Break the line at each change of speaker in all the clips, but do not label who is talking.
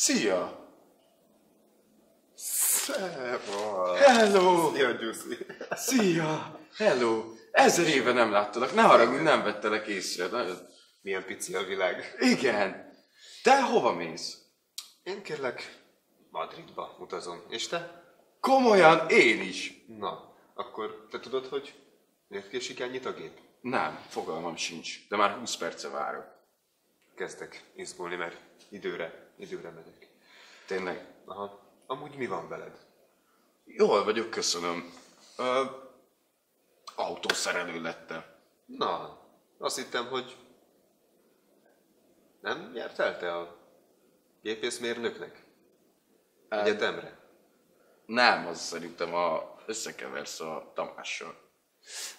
Szia!
Szeva!
Hello!
Szia, Gyuszi!
Szia! Hello! Ezer éve nem láttalak, ne haragudj, nem vettelek észre. Nagyon...
Milyen pici a világ.
Igen. Te hova mész?
Én kérlek, Madridba utazom. És te?
Komolyan, én is.
Na, akkor te tudod, hogy miért késik ennyit a gép?
Nem, fogalmam sincs, de már 20 perce várok.
Kezdek izgulni, mert időre, időre megyek.
Tényleg?
Aha. Amúgy mi van veled?
Jól vagyok, köszönöm. Ö, autószerelő lettem.
Na, azt hittem, hogy nem jártál te a gépészmérnöknek? Egyetemre?
Nem, az szerintem a összekeversz a Tamással.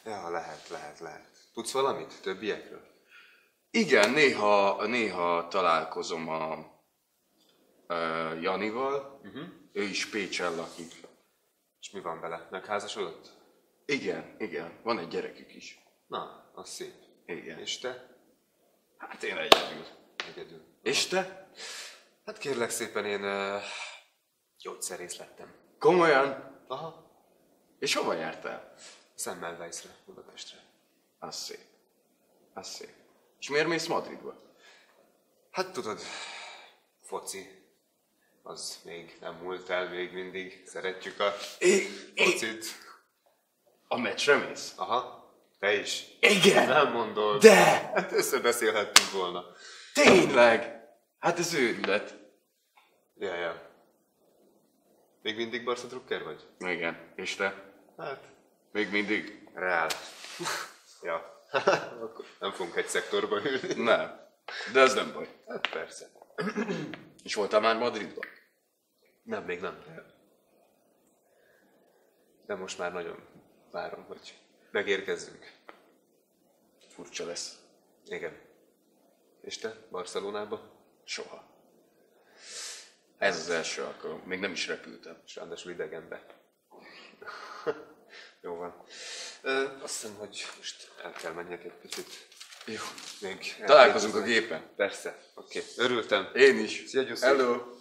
Ja, lehet, lehet, lehet. Tudsz valamit többiekről?
Igen, néha, néha találkozom a uh, Janival, uh-huh. ő is Pécsen lakik.
És mi van vele? Megházasodott?
Igen, igen, van egy gyerekük is.
Na, az szép.
Igen.
És te?
Hát én egyedül.
Egyedül.
És te?
Hát kérlek szépen, én uh, gyógyszerész lettem.
Komolyan?
Aha.
És hova jártál?
Semmelweisre, Budapestre.
Az szép. Az szép. És miért mész Madridba?
Hát tudod, foci, az még nem múlt el, még mindig szeretjük a focit.
a meccsre mész?
Aha, te is.
Igen!
Nem mondod.
De!
Hát összebeszélhettünk volna.
Tényleg! Hát ez őrület.
Ja, ja. Még mindig Barca Drucker vagy?
Igen. És te?
Hát,
Még mindig?
reál. ja. Akkor nem fogunk egy szektorba ülni.
Nem. De ez nem baj.
Hát persze.
És voltál már Madridban?
Nem, még nem. De, de most már nagyon várom, hogy megérkezzünk.
Furcsa lesz.
Igen. És te? Barcelonába?
Soha. Ez az első alkalom. Még nem is repültem.
És ráadásul idegenbe. Jó van. Ö, azt hiszem, hogy most el kell menjek egy picit.
Jó.
Még
Találkozunk a gépen.
Persze. Oké. Okay. Örültem.
Én is.
Szia, Gyuszi.
Hello.